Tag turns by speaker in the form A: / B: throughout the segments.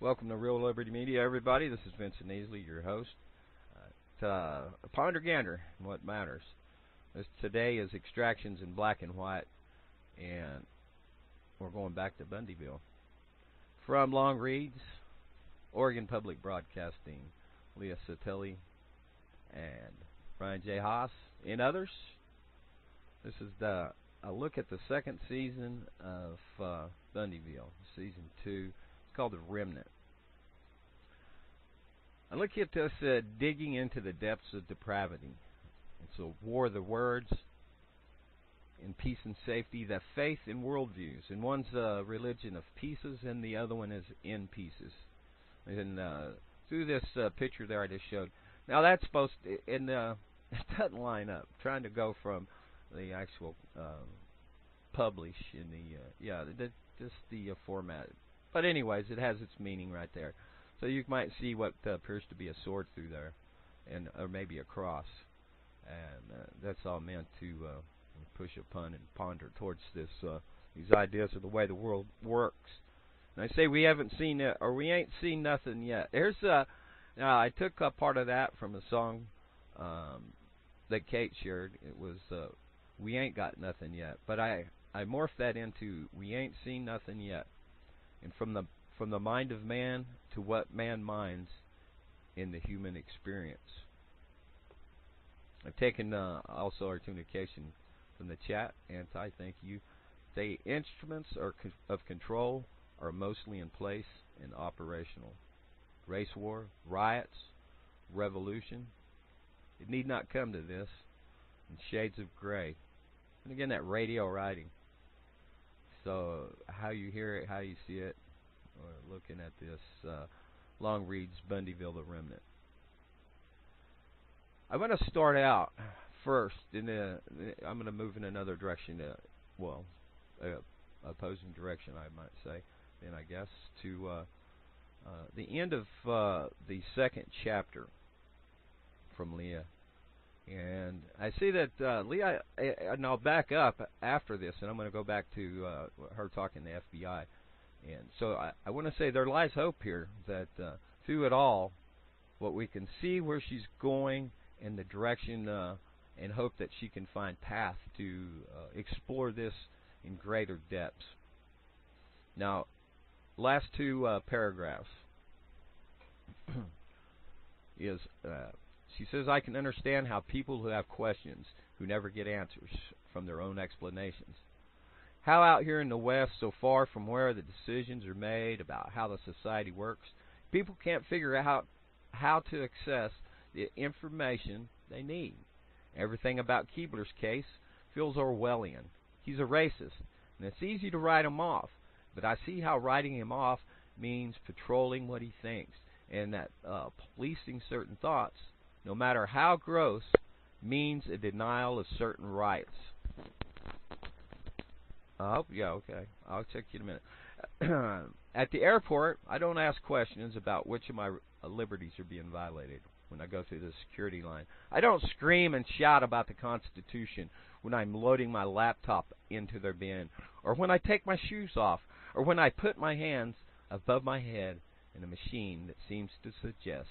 A: Welcome to Real Liberty Media, everybody. This is Vincent Easley, your host. Uh, uh, Ponder Gander, what matters. This today is extractions in black and white, and we're going back to Bundyville. From Longreads, Oregon Public Broadcasting, Leah Sottile and Ryan J. Haas, and others. This is the a look at the second season of uh, Bundyville, season two called The Remnant. I look at this uh, digging into the depths of depravity. It's a war of the words in peace and safety, the faith in worldviews. And one's a religion of pieces, and the other one is in pieces. And uh, through this uh, picture there I just showed, now that's supposed to, and uh, it doesn't line up. Trying to go from the actual um, publish in the uh, yeah, the, just the uh, format but anyways, it has its meaning right there. So you might see what appears to be a sword through there, and or maybe a cross, and uh, that's all meant to uh, push upon and ponder towards this uh, these ideas of the way the world works. And I say we haven't seen it, or we ain't seen nothing yet. There's uh, now I took a part of that from a song um, that Kate shared. It was uh, "We Ain't Got Nothing Yet," but I I morphed that into "We Ain't Seen Nothing Yet." And from the from the mind of man to what man minds in the human experience. I've taken uh, also our communication from the chat. Anti, thank you. The instruments are co of control are mostly in place and operational. Race war, riots, revolution. It need not come to this. In shades of gray. And again, that radio writing. So how you hear it, how you see it, or looking at this uh, Longreads Bundyville the Remnant. I'm going to start out first in the. I'm going to move in another direction. Uh, well, opposing direction, I might say. Then I guess to uh, uh, the end of uh, the second chapter from Leah and I see that uh, Leah, and I'll back up after this, and I'm going to go back to uh, her talking to the FBI. And so I, I want to say there lies hope here that uh, through it all, what we can see where she's going and the direction uh, and hope that she can find path to uh, explore this in greater depths. Now, last two uh, paragraphs is uh, she says, I can understand how people who have questions, who never get answers from their own explanations. How out here in the West, so far from where the decisions are made about how the society works, people can't figure out how to access the information they need. Everything about Keebler's case feels Orwellian. He's a racist, and it's easy to write him off. But I see how writing him off means patrolling what he thinks, and that uh, policing certain thoughts no matter how gross, means a denial of certain rights. Oh, yeah, okay. I'll check you in a minute. At the airport, I don't ask questions about which of my liberties are being violated when I go through the security line. I don't scream and shout about the Constitution when I'm loading my laptop into their bin, or when I take my shoes off, or when I put my hands above my head in a machine that seems to suggest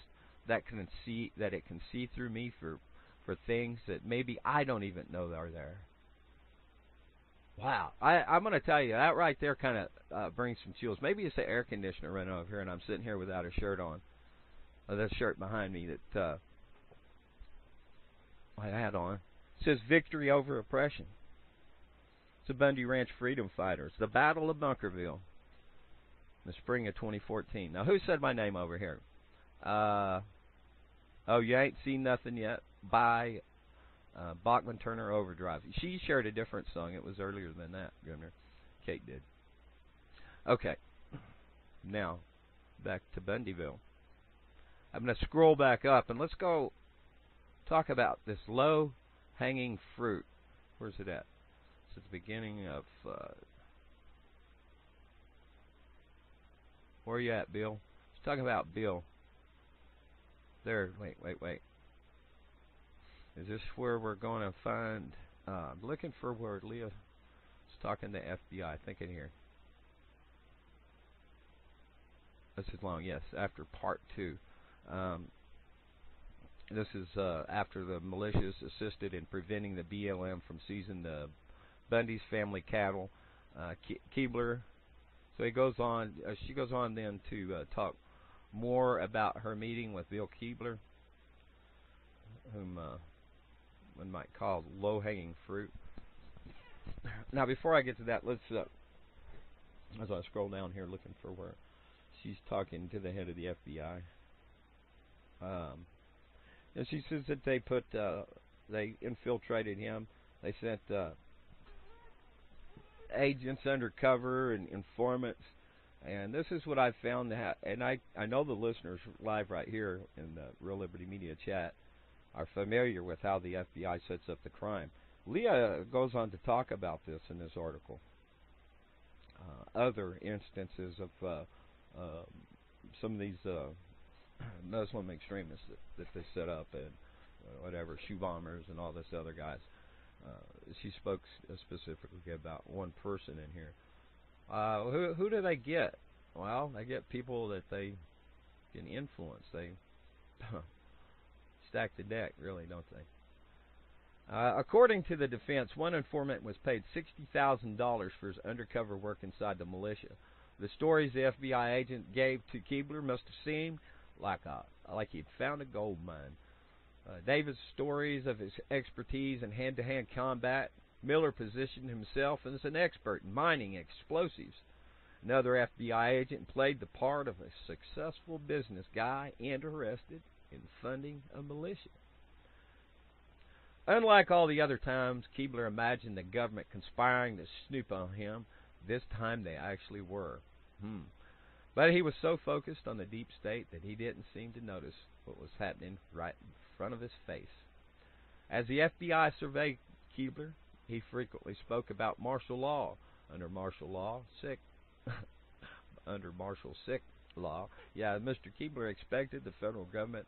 A: that can see that it can see through me for for things that maybe I don't even know are there. Wow, I, I'm going to tell you that right there kind of uh, brings some chills. Maybe it's the air conditioner running over here, and I'm sitting here without a shirt on. Oh, that shirt behind me that uh, I had on it says "Victory over Oppression." It's the Bundy Ranch Freedom Fighters, the Battle of Bunkerville, in the spring of 2014. Now, who said my name over here? Uh, Oh, you ain't seen nothing yet by uh, Bachman Turner Overdrive. She shared a different song. It was earlier than that, Governor. Kate did. Okay. Now, back to Bundyville. I'm going to scroll back up and let's go talk about this low hanging fruit. Where's it at? It's at the beginning of. Uh, where are you at, Bill? Let's talk about Bill. There, wait, wait, wait. Is this where we're going to find... Uh, I'm looking for where Leah is talking to FBI. Thinking here. this is long. Yes, after part two. Um, this is uh, after the militias assisted in preventing the BLM from seizing the Bundy's family cattle. Uh, Keebler. So he goes on. Uh, she goes on then to uh, talk more about her meeting with Bill Keebler, whom uh, one might call low-hanging fruit. Now, before I get to that, let's, uh, as I scroll down here looking for where she's talking to the head of the FBI. Um, and she says that they put, uh, they infiltrated him. They sent uh, agents undercover and informants. And this is what I've found, that, and I I know the listeners live right here in the Real Liberty Media chat are familiar with how the FBI sets up the crime. Leah goes on to talk about this in this article. Uh, other instances of uh, uh, some of these uh, Muslim extremists that, that they set up and uh, whatever shoe bombers and all this other guys. Uh, she spoke specifically about one person in here. Uh, who who do they get? Well, they get people that they can influence. They stack the deck, really, don't they? Uh, according to the defense, one informant was paid $60,000 for his undercover work inside the militia. The stories the FBI agent gave to Keebler must have seemed like a like he'd found a gold mine. Uh, David's stories of his expertise in hand-to-hand combat, Miller positioned himself as an expert in mining explosives. Another FBI agent played the part of a successful business guy interested in funding a militia. Unlike all the other times Keebler imagined the government conspiring to snoop on him, this time they actually were. Hmm. But he was so focused on the deep state that he didn't seem to notice what was happening right in front of his face. As the FBI surveyed Keebler, he frequently spoke about martial law. Under martial law, sick. under martial sick law, yeah, Mr. Keebler expected the federal government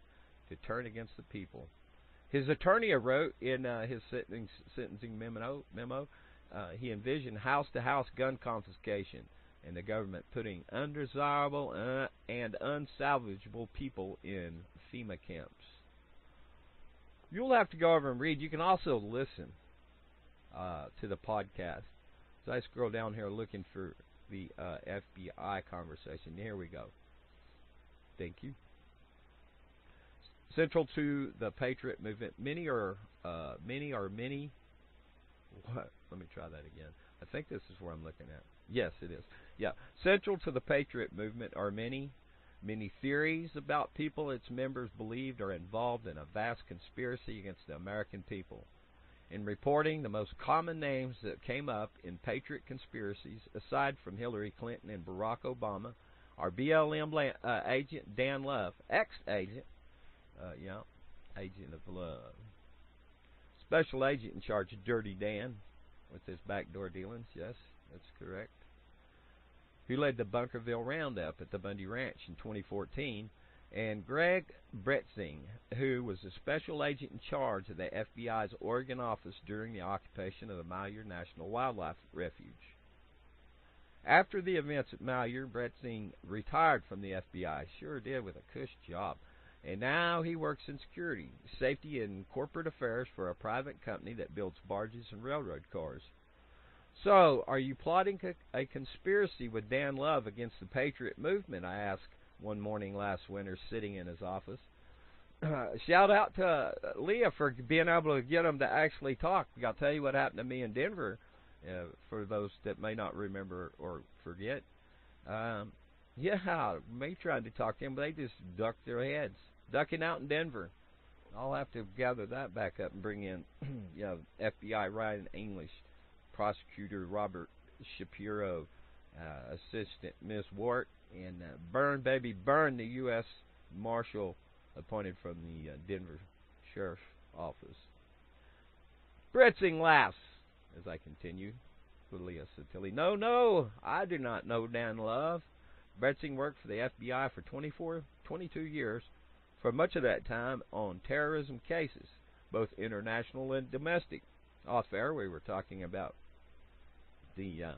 A: to turn against the people. His attorney wrote in uh, his sentencing, sentencing memo, memo uh, he envisioned house-to-house -house gun confiscation and the government putting undesirable uh, and unsalvageable people in FEMA camps. You'll have to go over and read. You can also listen uh, to the podcast. So I scroll down here looking for the uh, FBI conversation. Here we go. Thank you. Central to the Patriot movement, many are uh, many are many. What? Let me try that again. I think this is where I'm looking at. Yes, it is. Yeah, central to the Patriot movement are many, many theories about people its members believed are involved in a vast conspiracy against the American people. In reporting the most common names that came up in Patriot conspiracies, aside from Hillary Clinton and Barack Obama, are BLM uh, agent Dan Love, ex-agent uh, yeah, agent of love. Special agent in charge of Dirty Dan with his backdoor dealings. Yes, that's correct. Who led the Bunkerville Roundup at the Bundy Ranch in 2014. And Greg Bretzing, who was a special agent in charge of the FBI's Oregon office during the occupation of the Malheur National Wildlife Refuge. After the events at Malheur, Bretzing retired from the FBI. Sure did with a cush job. And now he works in security, safety, and corporate affairs for a private company that builds barges and railroad cars. So, are you plotting a conspiracy with Dan Love against the Patriot movement? I asked one morning last winter sitting in his office. Uh, shout out to uh, Leah for being able to get him to actually talk. I'll tell you what happened to me in Denver, uh, for those that may not remember or forget. Um, yeah, me trying to talk to him, but they just ducked their heads ducking out in Denver. I'll have to gather that back up and bring in, you know, FBI Ryan English, prosecutor Robert Shapiro, uh, assistant Miss Wart, and uh, Burn Baby Burn, the U.S. Marshal appointed from the uh, Denver Sheriff's Office. Bretzing laughs as I continue with Leah Sottile. No, no, I do not know Dan Love. Bretzing worked for the FBI for 24, 22 years for much of that time on terrorism cases, both international and domestic. Off air, we were talking about the uh,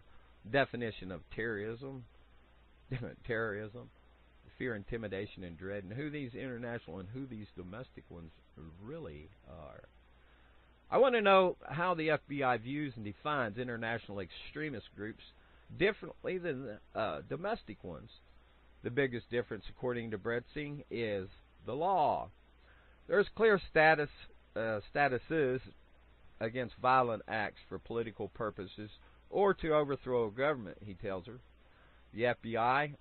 A: definition of terrorism. terrorism. fear, intimidation, and dread, and who these international and who these domestic ones really are. I want to know how the FBI views and defines international extremist groups differently than uh, domestic ones. The biggest difference, according to Bretzing, is the law. There's clear status uh, statuses against violent acts for political purposes or to overthrow a government, he tells her. The FBI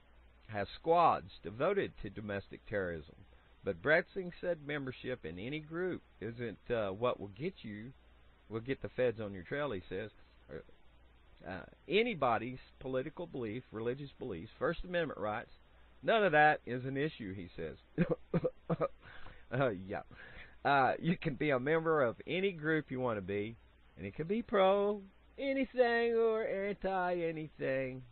A: has squads devoted to domestic terrorism. But Bretzing said membership in any group isn't uh, what will get you, will get the feds on your trail, he says. Uh, anybody's political belief, religious beliefs, First Amendment rights, none of that is an issue, he says. uh, yeah. Uh, you can be a member of any group you want to be, and it can be pro anything or anti anything.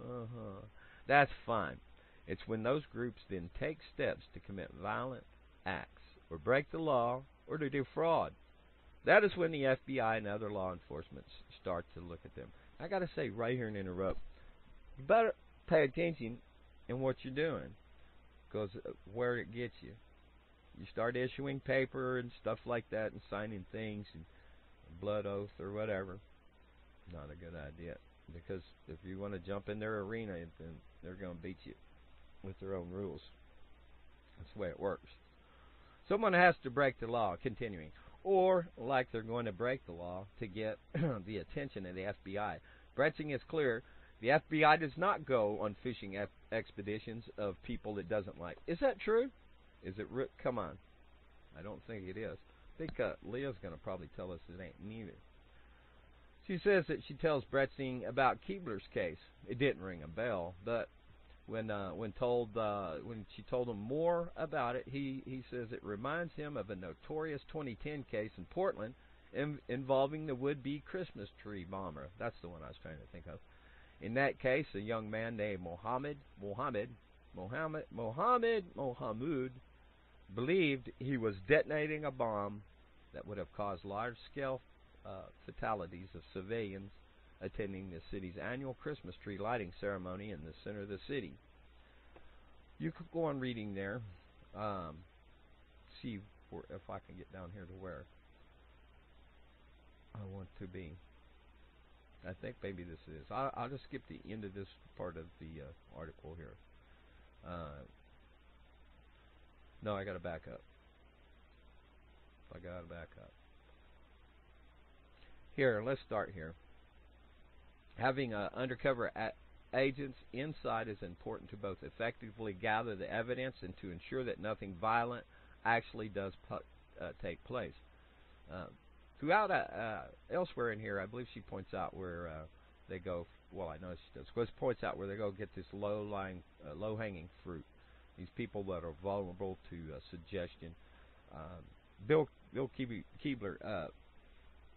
A: Uh huh. That's fine. It's when those groups then take steps to commit violent acts or break the law or to do fraud. That is when the FBI and other law enforcement start to look at them. I got to say right here and interrupt. You better pay attention in what you're doing because uh, where it gets you. You start issuing paper and stuff like that and signing things and blood oath or whatever. Not a good idea because if you want to jump in their arena, then they're going to beat you with their own rules. That's the way it works. Someone has to break the law, continuing. Or, like they're going to break the law to get the attention of the FBI. Bretzing is clear. The FBI does not go on fishing expeditions of people it doesn't like. Is that true? Is it re- come on? I don't think it is. I think uh, Leah's going to probably tell us it ain't neither. She says that she tells Bretzing about Keebler's case. It didn't ring a bell, but when uh, when told uh, when she told him more about it, he he says it reminds him of a notorious 2010 case in Portland in, involving the would-be Christmas tree bomber. That's the one I was trying to think of. In that case, a young man named Mohammed Mohammed Mohammed Mohammed Mohammed believed he was detonating a bomb that would have caused large-scale uh, fatalities of civilians attending the city's annual Christmas tree lighting ceremony in the center of the city. You could go on reading there, um, see if I can get down here to where I want to be. I think maybe this is. I'll, I'll just skip the end of this part of the uh, article here. Uh, no, I got to back up. I got to back up. Here, let's start here. Having uh, undercover agents inside is important to both effectively gather the evidence and to ensure that nothing violent actually does uh, take place. Uh, throughout, uh, uh, elsewhere in here, I believe she points out where uh, they go. Well, I know she does. But points out where they go get this low-lying, low-hanging fruit. These people that are vulnerable to suggestion. Um, Bill Bill Keebler,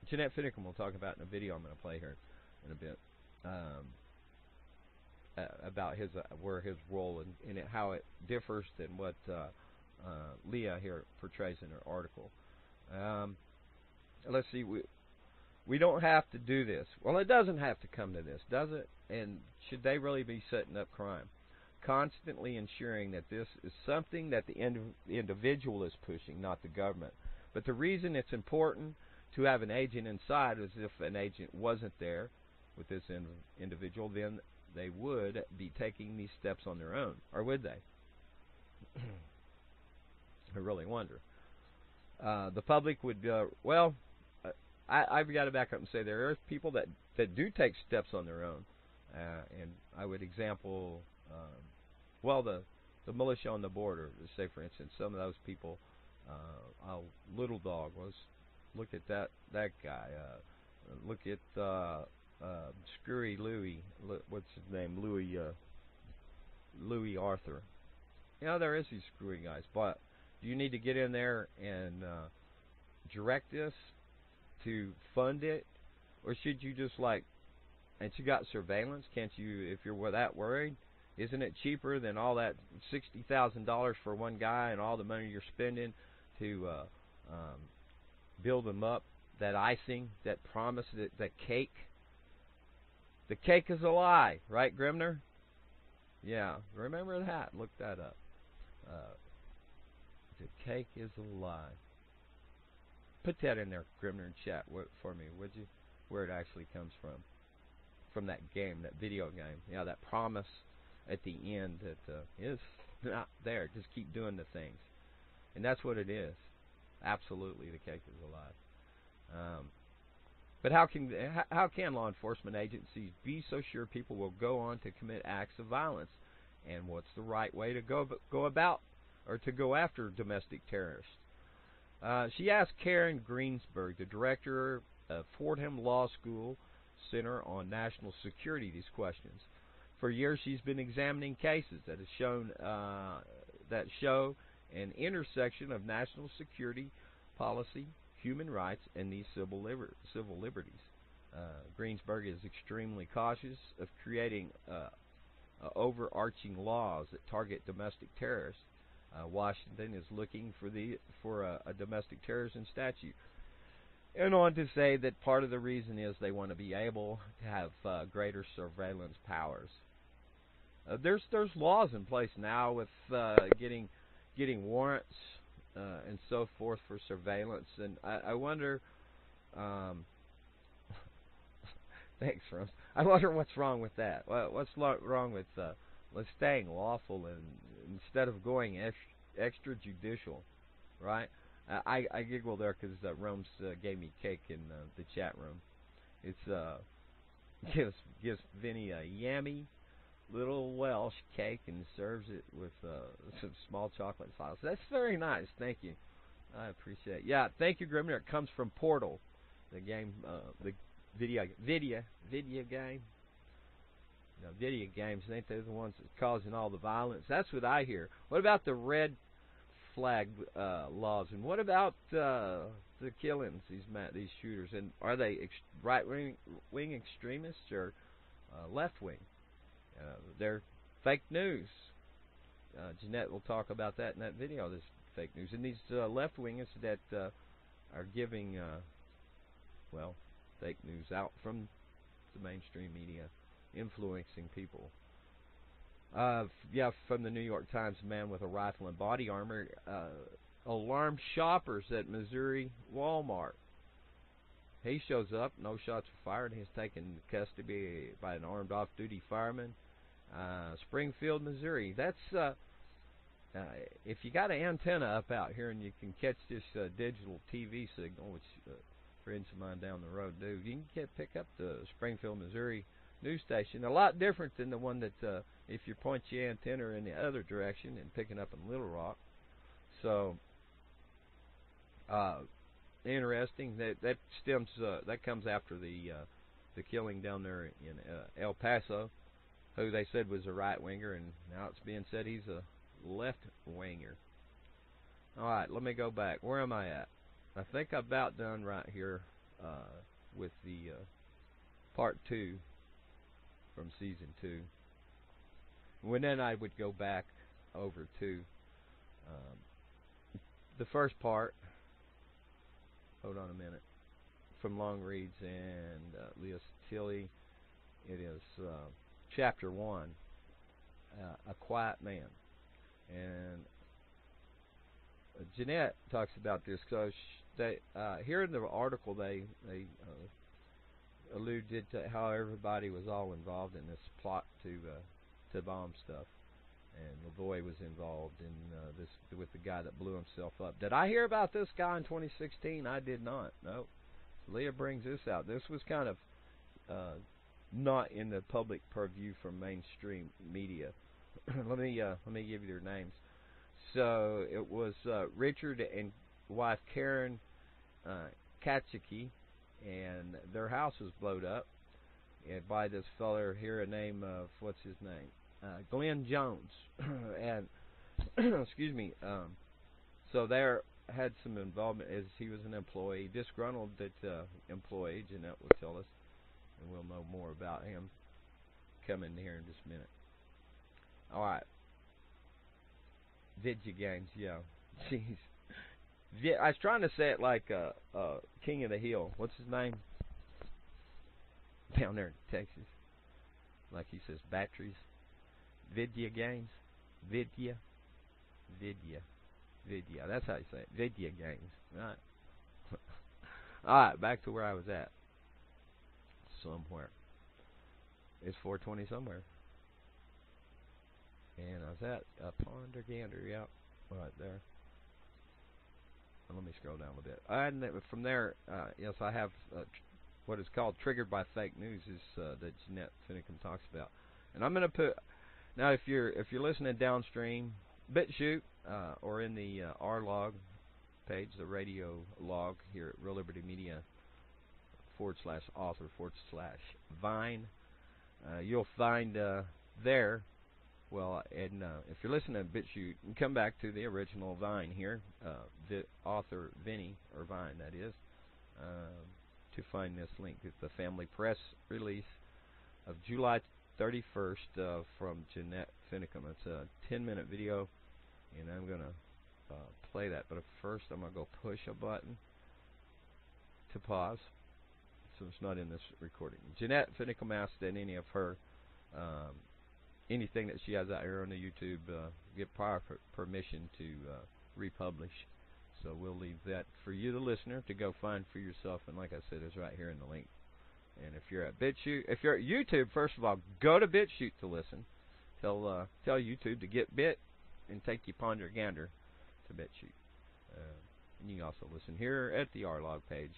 A: Jeanette Finicum will talk about in a video I'm going to play here in a bit um, about his uh, where his role in it, how it differs than what uh, uh, Leah here portrays in her article. Um, let's see, we we don't have to do this. Well, it doesn't have to come to this, does it? And should they really be setting up crime? Constantly ensuring that this is something that the ind- individual is pushing, not the government. But the reason it's important to have an agent inside as if an agent wasn't there with this in individual, then they would be taking these steps on their own, or would they? I really wonder. Uh, the public would, uh, well, uh, I, I've got to back up and say there are people that that do take steps on their own, uh, and I would example, um, well, the the militia on the border. Say, for instance, some of those people. Uh, little dog was look at that that guy. Uh, look at uh, uh, Screwy Louis. What's his name? Louis uh, Louis Arthur. You know there is these screwy guys, but do you need to get in there and uh, direct this to fund it, or should you just like? And you got surveillance. Can't you, if you're that worried? Isn't it cheaper than all that sixty thousand dollars for one guy and all the money you're spending to uh, um, build them up. That icing, that promise, that, that cake. The cake is a lie, right, Grimner? Yeah, remember that? Look that up. Uh, the cake is a lie. Put that in there, Grimner, in chat for me, would you? Where it actually comes from. From that game, that video game. Yeah, that promise at the end that uh, is not there. Just keep doing the things. And that's what it is. Absolutely, the cake is alive. Um, but how can how can law enforcement agencies be so sure people will go on to commit acts of violence? And what's the right way to go go about or to go after domestic terrorists? Uh, she asked Karen Greenberg, the director of Fordham Law School Center on National Security, these questions. For years, she's been examining cases that have shown uh, that show an intersection of national security policy, human rights, and these civil liber civil liberties. Uh, Greenberg is extremely cautious of creating uh, uh, overarching laws that target domestic terrorists. Uh, Washington is looking for the for a, a domestic terrorism statute and on to say that part of the reason is they want to be able to have uh, greater surveillance powers. Uh, there's there's laws in place now with getting getting warrants uh, and so forth for surveillance, and I, I wonder. Um, thanks, Rose. I wonder what's wrong with that. What's wrong with uh, staying lawful and instead of going extra, extrajudicial, right? I I giggle there because uh, Rome's uh, gave me cake in uh, the chat room. It's uh gives gives Vinny a yummy little Welsh cake and serves it with uh, some small chocolate sauce. That's very nice. Thank you. I appreciate it. Yeah, thank you, Grimner. It comes from Portal, the game, uh, the video, video, video game. You know, video games ain't they the ones that's causing all the violence? That's what I hear. What about the red flag uh, laws, and what about uh, the killings? These these shooters, and are they ex- right wing wing extremists or uh, left wing? Uh, they're fake news. Uh, Jeanette will talk about that in that video. This fake news, and these uh, left wingers that uh, are giving, uh, well, fake news out from the mainstream media, influencing people. Uh, yeah, from the New York Times, man with a rifle and body armor uh, alarmed shoppers at Missouri Walmart. He shows up, no shots were fired. He's taken custody by an armed off-duty fireman uh, Springfield, Missouri. That's uh, uh, if you got an antenna up out here and you can catch this uh, digital TV signal, which uh, friends of mine down the road do, you can pick up the Springfield, Missouri news station. A lot different than the one that uh, if you point your antenna in the other direction and picking up in Little Rock. So uh, interesting. That that stems uh, that comes after the uh, the killing down there in uh, El Paso who they said was a right winger, and now it's being said he's a left winger. All right, let me go back. Where am I at? I think I'm about done right here uh, with the uh, part two from season two. When then I would go back over to um, the first part. Hold on a minute. From Longreads and uh, Leah Tilly. It is. Uh, chapter 1, uh, A Quiet Man. And uh, Jeanette talks about this because uh, here in the article they they uh, alluded to how everybody was all involved in this plot to uh, to bomb stuff, and LaVoy was involved in uh, this with the guy that blew himself up. Did I hear about this guy in 2016? I did not. No. Leah brings this out. This was kind of uh, not in the public purview from mainstream media. let me uh, let me give you their names. So it was uh, Richard and wife Karen uh, Katchiki, and their house was blowed up by this feller here, a name of what's his name, uh, Glenn Jones, and excuse me. Um, so there had some involvement as he was an employee, disgruntled that uh, employee. Jeanette will tell us and we'll know more about him coming here in just a minute. All right. Video games, yeah. Jeez. I was trying to say it like uh, uh, King of the Hill. What's his name? Down there in Texas. Like he says, batteries. Vidya Games, Vidya, Vidya, Vidya. That's how you say it. Vidya Games. All right. All right, back to where I was at. Somewhere. It's 420 somewhere. And I was at uh, Ponder Gander, yep, right there. let me scroll down a bit. And from there, uh, yes, I have uh, what is called triggered by fake news is uh, that Jeanette Finicum talks about. And I'm going to put now if you're if you're listening downstream, BitChute uh, or in the uh, R log page, the radio log here at Real Liberty Media forward slash author forward slash Vine, uh, you'll find uh, there. Well, and uh, if you're listening to BitChute, you come back to the original Vine here, the author Vinny or Vine that is. Um, to find this link. It's the Family Press release of July 31st uh, from Jeanette Finicum. It's a 10-minute video, and I'm going to uh, play that. But first, I'm going to go push a button to pause, it's not in this recording. Jeanette asked that any of her um, anything that she has out here on the YouTube uh, get prior permission to uh, republish. So we'll leave that for you, the listener, to go find for yourself. And like I said, it's right here in the link. And if you're at BitChute, if you're at YouTube, first of all, go to BitChute to listen. Tell uh, tell YouTube to get Bit and take you ponder gander to BitChute. Uh, and you can also listen here at the RLog page.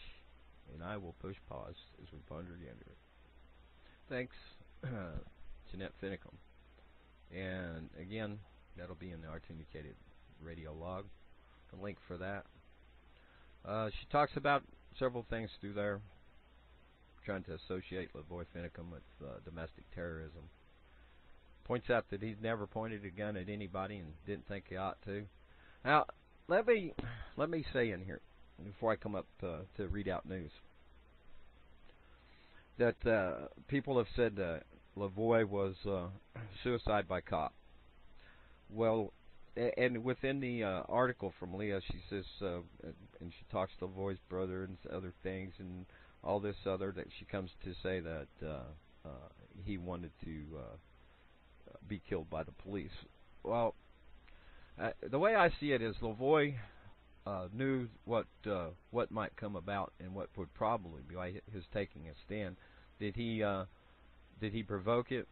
A: And I will push pause as we ponder the under it. Thanks, Jeanette Finicum. And again, that'll be in the Artunicated radio log the link for that. Uh, she talks about several things through there, trying to associate Lavoy Finicum with uh, domestic terrorism. Points out that he's never pointed a gun at anybody and didn't think he ought to. Now, let me let me say in here before I come up uh, to read out news that uh, people have said that Lavoy was uh, suicide by cop. Well, and within the uh, article from Leah, she says, uh, and she talks to Lavoy's brother and other things, and all this other that she comes to say that uh, uh, he wanted to uh, be killed by the police. Well, uh, the way I see it is Lavoy uh, knew what uh, what might come about and what would probably be like his taking a stand. Did he uh, did he provoke it?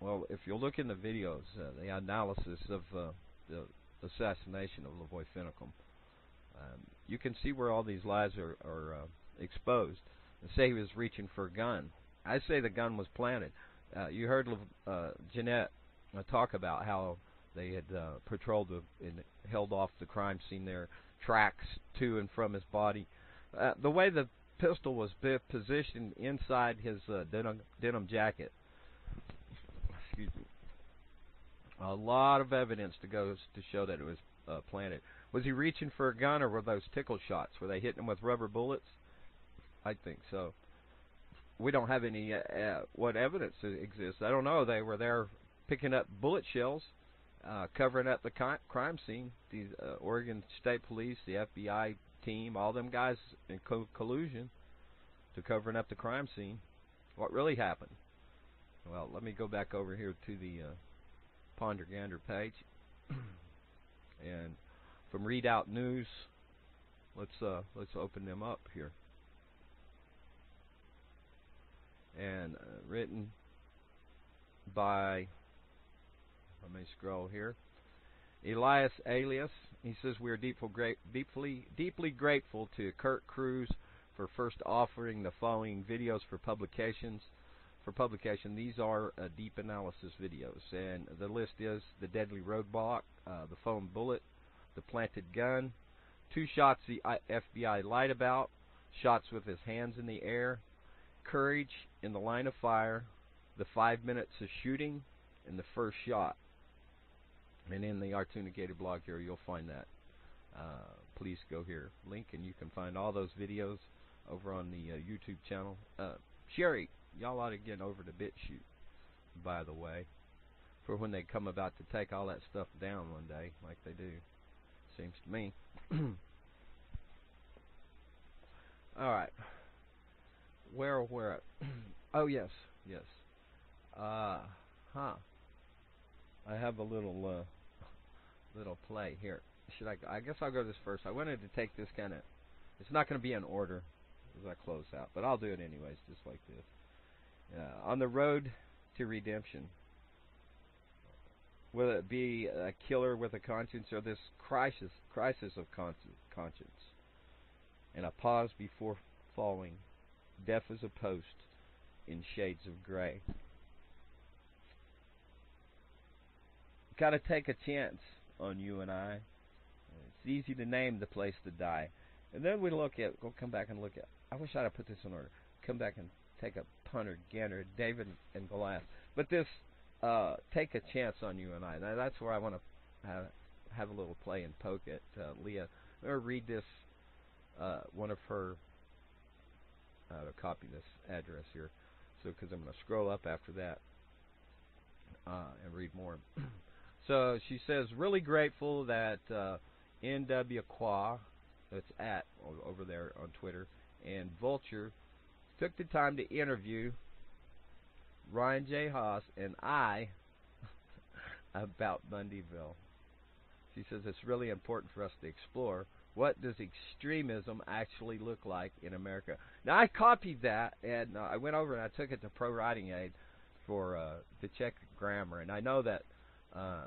A: Well, if you look in the videos, uh, the analysis of uh, the assassination of Lavoy Finicum. Um, you can see where all these lies are, are uh, exposed. And say he was reaching for a gun. I say the gun was planted. You heard Jeanette talk about how they had patrolled the, and held off the crime scene there, tracks to and from his body. Uh, the way the pistol was positioned inside his uh, denim, denim jacket, excuse me, a lot of evidence to go to show that it was uh, planted. Was he reaching for a gun, or were those tickle shots? Were they hitting him with rubber bullets? I think so. We don't have any uh, uh, what evidence exists. I don't know. They were there picking up bullet shells, uh, covering up the crime scene. The uh, Oregon State Police, the FBI team, all them guys in co collusion to covering up the crime scene. What really happened? Well, let me go back over here to the uh, Ponder Gander page. and from Redoubt News, let's uh, let's open them up here. And uh, written by, let me scroll here. Elias Alias. He says we are deeply, deeply, deeply grateful to Curt Kruse for first offering the following videos for publications for publication. These are uh, deep analysis videos, and the list is the deadly roadblock, uh, the foam bullet, the planted gun, two shots the FBI lied about, shots with his hands in the air, courage in the line of fire, the five minutes of shooting, and the first shot. And in the Artunicated blog here, you'll find that. Uh, please go here, link, and you can find all those videos over on the uh, YouTube channel. Uh, Sherry, y'all ought to get over to BitChute, by the way, for when they come about to take all that stuff down one day, like they do. Seems to me. all right. Where, where? oh yes, yes. Uh, huh. I have a little uh, little play here. Should I? I guess I'll go this first. I wanted to take this kind of. It's not going to be in order as I close out, but I'll do it anyways, just like this. Uh, on the road to redemption, will it be a killer with a conscience or this crisis crisis of conscience, and a pause before falling, deaf as a post in shades of gray. Got to take a chance on you and I. It's easy to name the place to die. And then we look at, we'll come back and look at, I wish I'd have put this in order. Come back and take a Ponder, Gander, David and Goliath. But this, uh, take a chance on you and I. Now, that's where I want to have, have a little play and poke at uh, Leah. Or read this, uh, one of her, uh, copy this address here. So, because I'm going to scroll up after that uh, and read more. so she says, really grateful that uh, NW Qua, that's at over there on Twitter, and Vulture took the time to interview Ryan J. Haas and I about Bundyville. She says it's really important for us to explore what does extremism actually look like in America. Now I copied that and uh, I went over and I took it to Pro Writing Aid for uh, to check grammar, and I know that uh,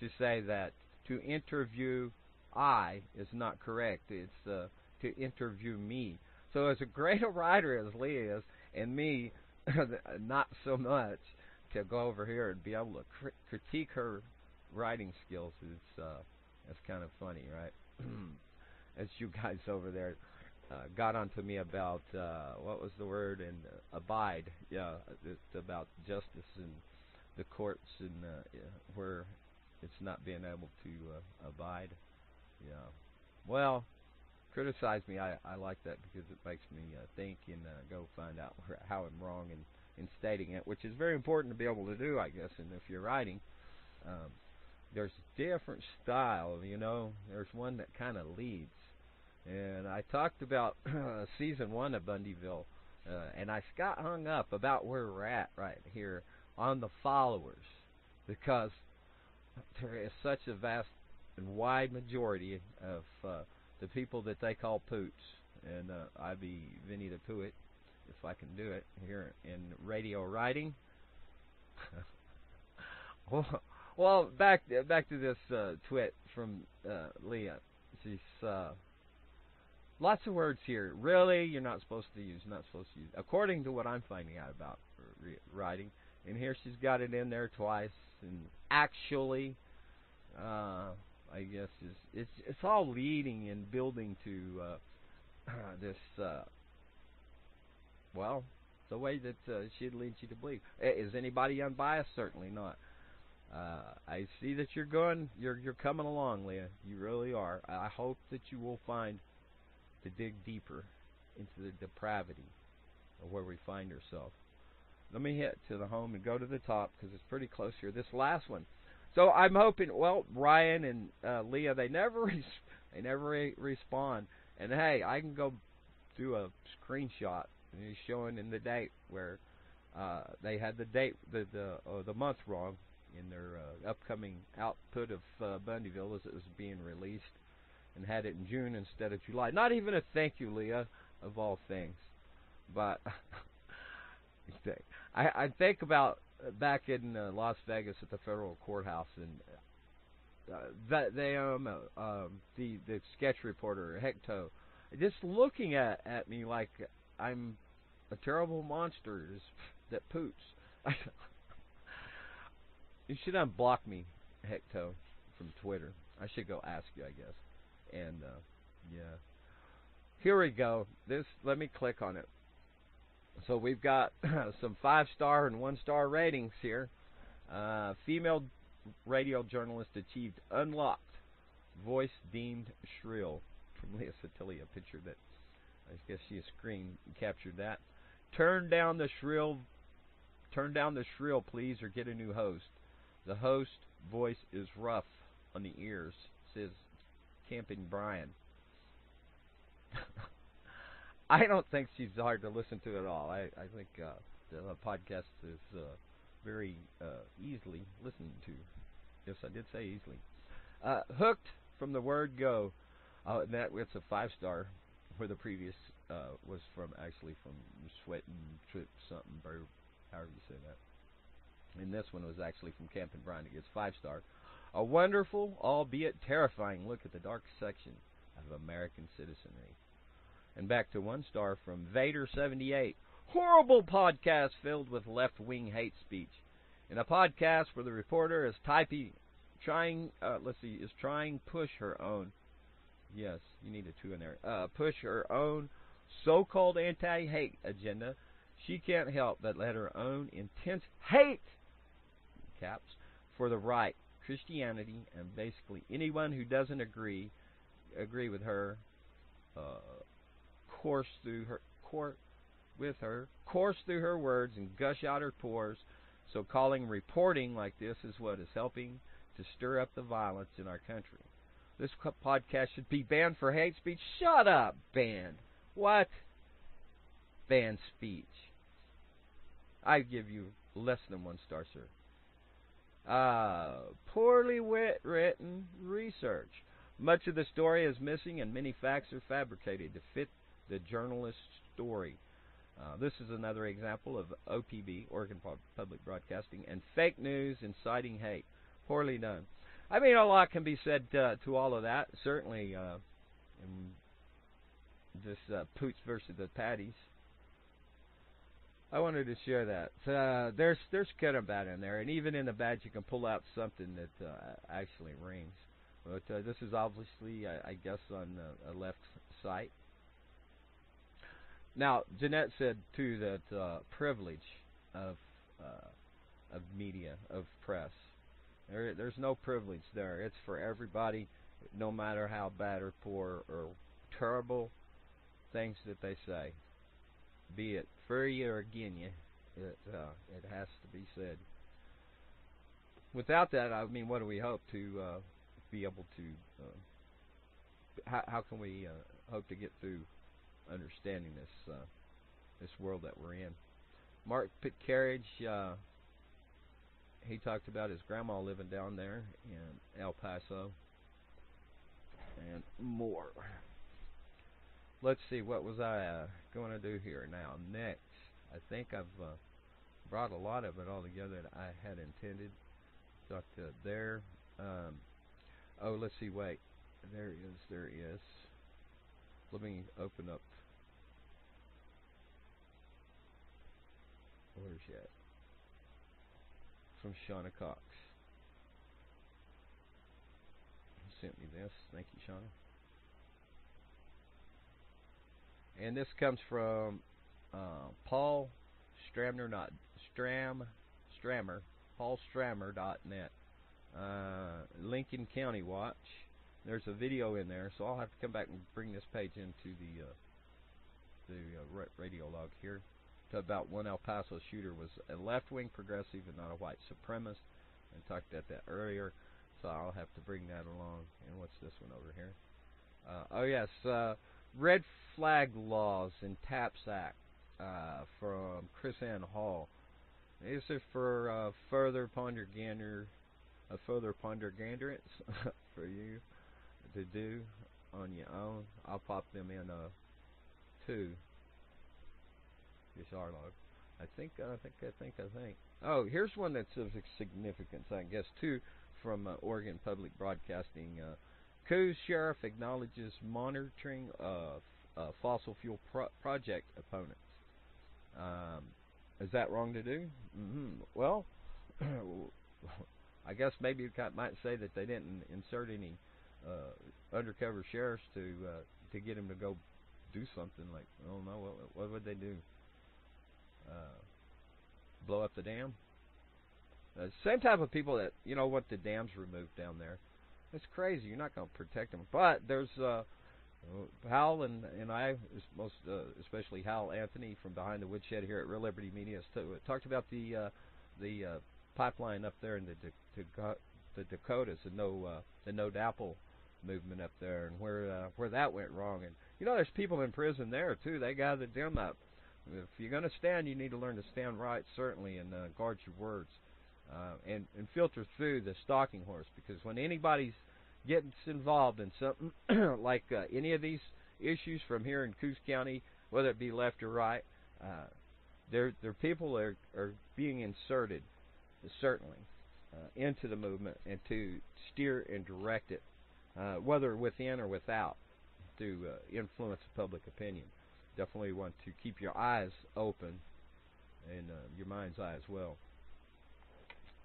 A: to say that to interview I is not correct. It's uh, to interview me. So as a great a writer as Lee is, and me, not so much, to go over here and be able to cr critique her writing skills is uh, kind of funny, right? as you guys over there uh, got onto me about uh, what was the word and uh, abide. Yeah, it's about justice and the courts and uh, where it's not being able to uh, abide. Yeah. Well, criticize me. I I like that because it makes me uh, think and uh, go find out where, how I'm wrong in in stating it, which is very important to be able to do, I guess. And if you're writing, um, there's different style. You know, there's one that kind of leads. And I talked about season one of Bundyville, uh, and I got hung up about where we're at right here on the followers because there is such a vast and wide majority of uh, the people that they call poots, and uh, I be Vinny the Poet if I can do it here in radio writing. well, back back to this uh, twit from uh, Leah. She's uh, lots of words here. Really, you're not supposed to use. Not supposed to use. According to what I'm finding out about writing, and here she's got it in there twice. And actually, uh, I guess is it's it's all leading and building to uh, this. Uh, well, the way that uh, she'd lead you to believe. Is anybody unbiased? Certainly not. Uh, I see that you're going, you're you're coming along, Leah. You really are. I hope that you will find to dig deeper into the depravity of where we find ourselves. Let me hit to the home and go to the top because it's pretty close here. This last one. So I'm hoping. Well, Ryan and uh, Leah, they never res- they never re- respond. And hey, I can go do a screenshot and he's showing in the date where uh, they had the date the the uh, the month wrong in their uh, upcoming output of uh, Bundyville as it was being released and had it in June instead of July. Not even a thank you, Leah, of all things. But I, I think about back in uh, Las Vegas at the federal courthouse and uh, that they um, uh, um the the sketch reporter Hecto just looking at at me like I'm a terrible monster that poots. you should unblock me, Hecto, from Twitter. I should go ask you, I guess. And uh, yeah, here we go. This let me click on it. So we've got some five star and one star ratings here. Uh, female radio journalist achieved unlocked voice deemed shrill from Leah Satilia. Picture that. I guess she screen captured that. Turn down the shrill. Turn down the shrill, please, or get a new host. The host voice is rough on the ears, says Camping Brian. I don't think she's hard to listen to at all. I, I think uh, the podcast is uh, very uh, easily listened to. Yes, I did say easily. Uh, hooked from the word go. Uh, that it's a five star, where the previous uh, was from actually from sweating trip something bird, however you say that. And this one was actually from Camp and Bryan. It gets five star. A wonderful, albeit terrifying, look at the dark section of American citizenry. And back to one star from Vader78. Horrible podcast filled with left wing hate speech. In a podcast where the reporter is typing, trying, uh, let's see, is trying push her own. Yes, you need a two in there. Uh, push her own so-called anti-hate agenda. She can't help but let her own intense hate caps for the right, Christianity, and basically anyone who doesn't agree agree with her uh, course through her court with her course through her words and gush out her pores. So calling reporting like this is what is helping to stir up the violence in our country. This podcast should be banned for hate speech. Shut up, banned. What? Banned speech. I give you less than one star, sir. Uh, poorly wit written research. Much of the story is missing and many facts are fabricated to fit the journalist's story. Uh, this is another example of OPB, Oregon Public Broadcasting, and fake news inciting hate. Poorly done. I mean, a lot can be said uh, to all of that. Certainly, uh, this uh, Poots versus the Patties. I wanted to share that. Uh, there's there's good and bad in there, and even in the bad, you can pull out something that uh, actually rings. But this is obviously, I, I guess, on a left site. Now, Jeanette said too that uh, privilege of uh, of media of press. There, there's no privilege there. It's for everybody, no matter how bad or poor or terrible things that they say. Be it for you or against you, it uh, it has to be said. Without that, I mean, what do we hope to uh, be able to? Uh, how, how can we uh, hope to get through understanding this uh, this world that we're in. Mark Pitcavage, uh, he talked about his grandma living down there in El Paso, and more. Let's see, what was I uh, going to do here now? Next, I think I've uh, brought a lot of it all together that I had intended. Talked uh, there. Um, oh, let's see. Wait, there is. There is. Let me open up Where's yet? From Shauna Cox. sent me this. Thank you, Shauna. And this comes from uh, Paul Stramner, not Stram, Strammer, paulstramer.net. Uh, Lincoln County Watch. There's a video in there, so I'll have to come back and bring this page into the uh, the uh, radio log here to about one El Paso shooter was a left-wing progressive and not a white supremacist. And talked about that earlier, so I'll have to bring that along. And what's this one over here? Uh, oh yes, uh, red flag laws and TAPS Act uh, from KrisAnne Hall. This is for uh, further pondergander, a further ponderganderance for you to do on your own. I'll pop them in uh, two Yes, log. I think, I think, I think, I think. Oh, here's one that's of significance, I guess, too, from uh, Oregon Public Broadcasting. Uh, Coos Sheriff acknowledges monitoring of uh, fossil fuel pro project opponents. Um, is that wrong to do? Mm-hmm. Well, I guess maybe you might say that they didn't insert any uh, undercover sheriffs to uh, to get him to go do something like I don't know what what would they do? Uh, blow up the dam. Uh, same type of people that you know want the dams removed down there. It's crazy. You're not going to protect them. But there's uh, Hal and and I, most uh, especially Hal Anthony from behind the woodshed here at Real Liberty Media, talked about the uh, the uh, pipeline up there in the the, the Dakotas, the no uh, the no DAPL movement up there, and where uh, where that went wrong. And you know, there's people in prison there too. They gathered them up if you're going to stand, you need to learn to stand right, certainly, and uh, guard your words. uh, and and filter through the stalking horse because when anybody's getting involved in something like uh, any of these issues from here in Coos County, whether it be left or right, uh, there there people are are being inserted certainly uh, into the movement and to steer and direct it, uh, whether within or without, to uh, influence public opinion. Definitely want to keep your eyes open and uh, your mind's eye as well.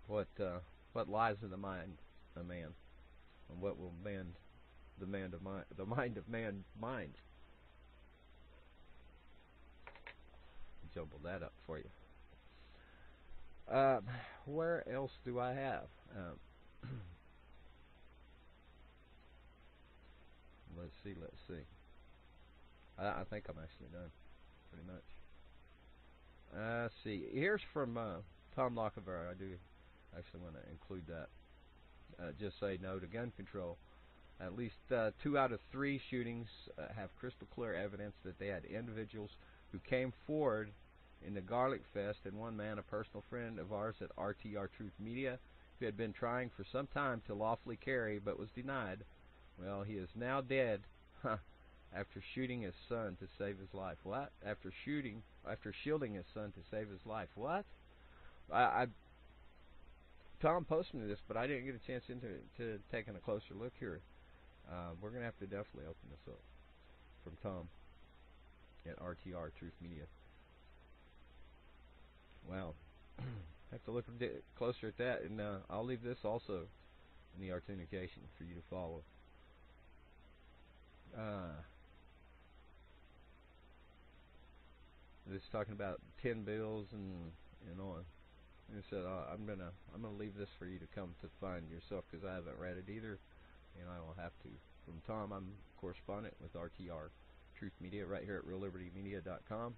A: What uh, what lies in the mind of man, and what will bend the mind of mind, the mind of man mind. Jumble that up for you. Uh, where else do I have? Um, let's see, let's see. I, I, think I'm actually done, pretty much. Uh, see, here's from uh, Tom Lockavar. I do actually want to include that. Uh, just say no to gun control. At least uh, two out of three shootings uh, have crystal clear evidence that they had individuals who came forward in the Garlic Fest, and one man, a personal friend of ours at RTR Truth Media, who had been trying for some time to lawfully carry but was denied. Well, he is now dead after shooting his son to save his life. What? After shooting, after shielding his son to save his life. What? I, I Tom posted me this, but I didn't get a chance into to taking a closer look here. Uh, we're gonna have to definitely open this up from Tom at RTR Truth Media. Wow. have to look closer at that, and uh, I'll leave this also in the artunication for you to follow. Uh, this talking about ten bills and and on. And said, uh, "I'm gonna I'm gonna leave this for you to come to find yourself because I haven't read it either, and I will have to." From Tom, I'm correspondent with RTR Truth Media right here at RealLibertyMedia.com.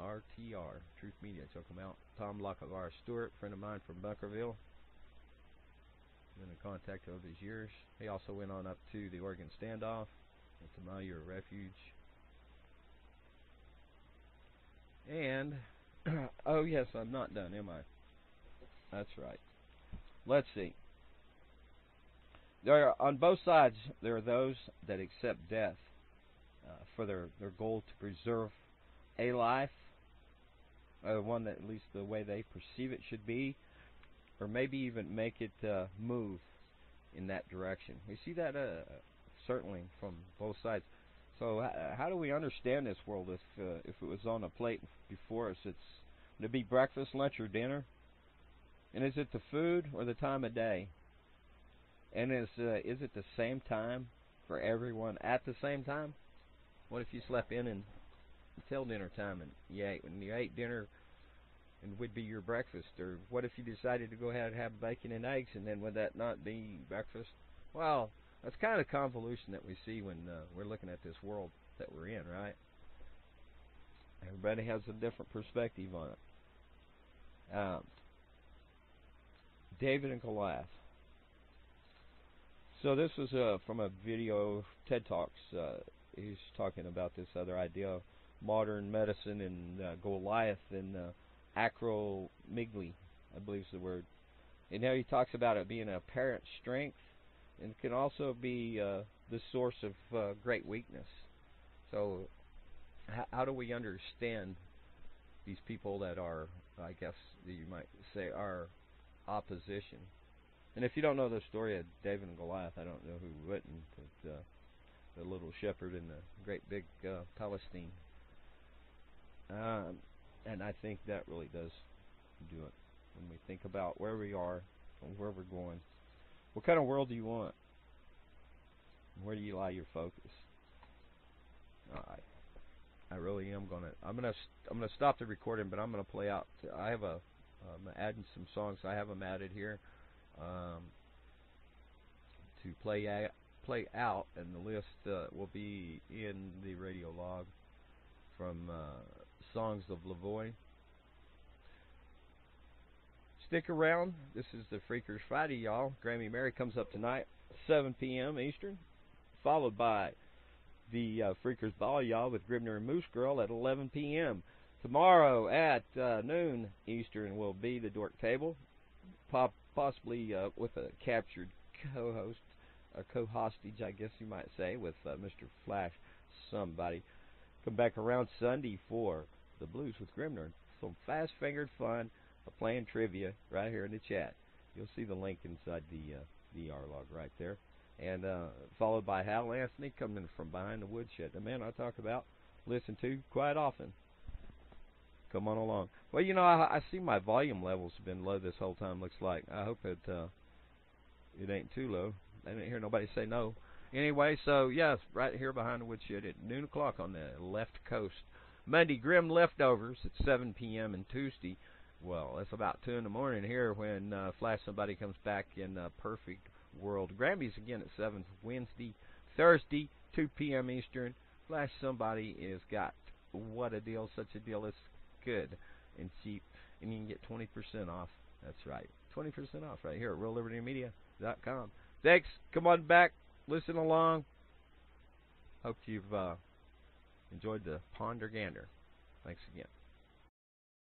A: RTR, Truth Media. Check them out. Tom Lockavar Stewart, friend of mine from Bunkerville. Been in contact over his years. He also went on up to the Oregon standoff at the Malheur Refuge. And, oh yes, I'm not done, am I? That's right. Let's see. There are, on both sides, there are those that accept death uh, for their, their goal to preserve a life uh, one that at least the way they perceive it should be, or maybe even make it uh, move in that direction. We see that uh, certainly from both sides. So how do we understand this world if uh, if it was on a plate before us? It's would it be breakfast, lunch, or dinner? And is it the food or the time of day? And is uh, is it the same time for everyone at the same time? What if you slept in and until dinner time and you ate when you ate dinner and would be your breakfast or what if you decided to go ahead and have bacon and eggs and then would that not be breakfast well that's kind of convolution that we see when uh, we're looking at this world that we're in right? Everybody has a different perspective on it. Um, David and Goliath. So this was uh, from a video TED Talks uh, he's talking about this other idea of modern medicine and uh, Goliath and uh, acromegaly, I believe is the word. And now he talks about it being apparent strength and can also be uh, the source of uh, great weakness. So, h- how do we understand these people that are, I guess you might say, our opposition? And if you don't know the story of David and Goliath, I don't know who wouldn't, but uh, the little shepherd and the great big uh, Palestine um, and I think that really does do it. When we think about where we are and where we're going, what kind of world do you want? Where do you lie your focus? I, I really am gonna. I'm gonna. I'm gonna stop the recording, but I'm gonna play out. I have a. I'm adding some songs. I have them added here. Um, to play out, play out, and the list uh, will be in the radio log from uh, songs of LaVoy. Stick around. This is the Freakers Friday, y'all. Grammy Mary comes up tonight, 7 p.m. Eastern, followed by the uh, Freakers Ball, y'all, with Gribner and Moose Girl at 11 p.m. Tomorrow at uh, noon Eastern will be the Dork Table, pop, possibly uh, with a captured co-host, a co-hostage, I guess you might say, with uh, Mr. Flash somebody. Come back around Sunday for the Blues with Grimner. Some fast-fingered fun, playing trivia right here in the chat. You'll see the link inside the uh, the R log right there. And uh, followed by Hal Anthony coming from behind the woodshed. The man I talk about, listen to quite often. Come on along. Well, you know, I, I see my volume levels have been low this whole time. Looks like. I hope it uh, it ain't too low. I didn't hear nobody say no. Anyway, so yes, right here behind the woodshed at noon o'clock on the left coast. Monday, Grim Leftovers at 7 p.m. and Tuesday, well, it's about 2 in the morning here when uh, Flash Somebody comes back in uh, Perfect World. Grammys again at 7 Wednesday. Thursday, 2 p.m. Eastern. Flash Somebody is got what a deal, such a deal. It's good and cheap, and you can get 20% off. That's right, 20% off right here at RealLibertyMedia.com. Thanks. Come on back. Listen along. Hope you've uh, enjoyed the Ponder Gander. Thanks again.